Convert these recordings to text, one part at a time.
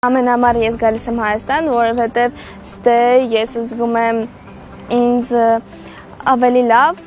Ամենամար ես գալիս եմ Հայաստան, որովհետև ստե ես զգում եմ ինձ ավելի լավ,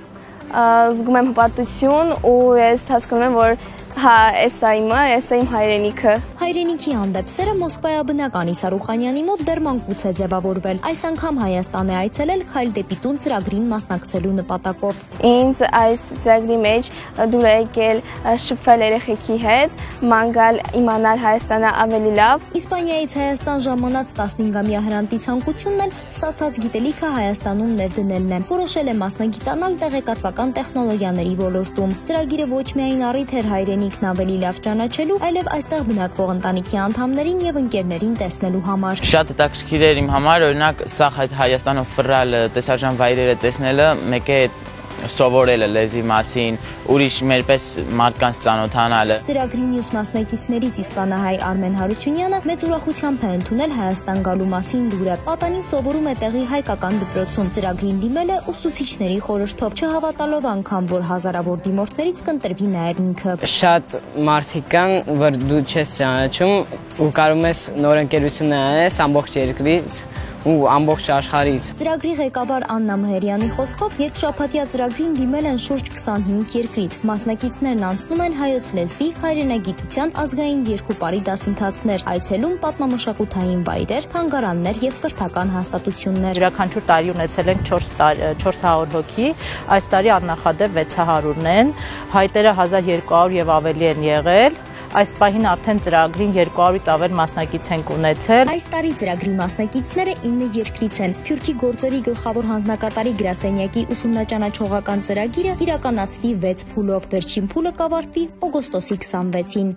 զգում եմ հպատություն ու ես հասկանում եմ, որ Հա, էսա իմը, էսա իմ հայրենիքը։ Հայրենիքի հանդեպ սերը Մոսկվայաբնակ Անիսա Ռուխանյանի մոտ դեռ մանկուց է ձևավորվել։ Այս անգամ Հայաստան է այցելել Քայլ դեպի տուն ծրագրին մասնակցելու նպատակով։ Ինձ այս ծրագրի մեջ դուր է եկել շփվել երեխեքի հետ, մանգալ իմանալ Հայաստանը ավելի լավ։ Իսպանիայից Հայաստան ժամանած 15-ամյա հրանտի ցանկությունն էլ ստացած գիտելիքը Հայաստանում ներդնելն է։ Որոշել է մասնագիտանալ տեղեկատվական տեխնոլոգիաների ոլորտում։ Ծրագիրը ոչ միայն առիթ էր հայրենի ընտանիքն ավելի լավ ճանաչելու, այլև այստեղ բնակվող ընտանիքի անդամներին եւ ընկերներին տեսնելու համար։ Շատ հետաքրքիր էր իմ համար, օրինակ, սա Հայաստանով ֆռալ տեսարժան վայրերը տեսնելը, մեկ է սովորելը լեզվի մասին, ուրիշ մերպես մարդկանց ծանոթանալը։ Ծրագրի մյուս մասնակիցներից իսպանահայ Արմեն Հարությունյանը մեծ ուրախությամբ է ընդունել Հայաստան գալու մասին լուրը։ Պատանին սովորում է տեղի հայկական դպրոցում։ Ծրագրին դիմել է ուսուցիչների խորհրդով, չհավատալով անգամ, որ հազարավոր դիմորդներից կընտրվի նաև ինքը։ Շատ մարդիկ կան, որ դու չես ճանաչում ու կարող ես նոր ընկերություն անես ամբողջ երկրից ու ամբողջ աշխարհից։ Ծրագրի ղեկավար Աննա Մհերյանի խոսքով երկշաբաթյա ծրագրին դիմել են շուրջ 25 երկրից։ Մասնակիցներն անցնում են հայոց լեզվի, հայրենագիտության ազգային երկու բարի դասընթացներ, այցելում պատմամշակութային վայրեր, թանգարաններ եւ կրթական հաստատություններ։ Յուրաքանչյուր տարի ունեցել ենք 4 400 հոգի, այս տարի աննախադեպ 600-ն են, հայտերը 1200 եւ ավելի են եղել Այս պահին արդեն ծրագրին 200-ից ավել մասնակից ենք ունեցել։ Այս տարի ծրագրի մասնակիցները 9 երկրից են։ Սփյուռքի գործերի գլխավոր հանձնակատարի գրասենյակի ուսումնաճանաչողական ծրագիրը իրականացվի 6 փուլով։ Վերջին փուլը կավարտվի օգոստոսի 26-ին։